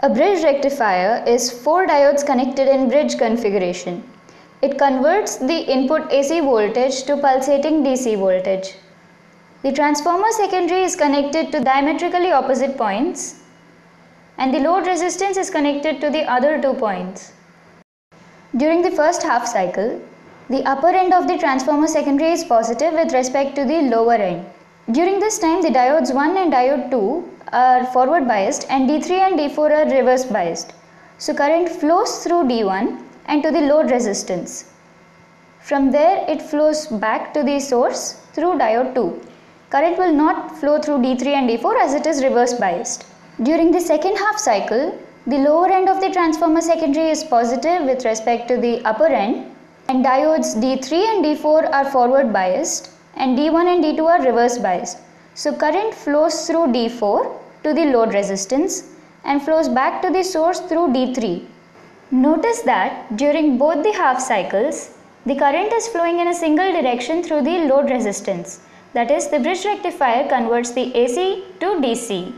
A bridge rectifier is four diodes connected in bridge configuration. It converts the input AC voltage to pulsating DC voltage. The transformer secondary is connected to diametrically opposite points and the load resistance is connected to the other two points. During the first half cycle, the upper end of the transformer secondary is positive with respect to the lower end. During this time, the diodes 1 and diode 2 are forward biased and D3 and D4 are reverse biased. So current flows through D1 and to the load resistance. From there it flows back to the source through diode 2. Current will not flow through D3 and D4 as it is reverse biased. During the second half cycle, the lower end of the transformer secondary is positive with respect to the upper end and diodes D3 and D4 are forward biased and D1 and D2 are reverse biased. So current flows through D4 to the load resistance and flows back to the source through D3. Notice that during both the half cycles, the current is flowing in a single direction through the load resistance. That is, the bridge rectifier converts the AC to DC.